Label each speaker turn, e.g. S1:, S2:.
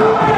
S1: Oh,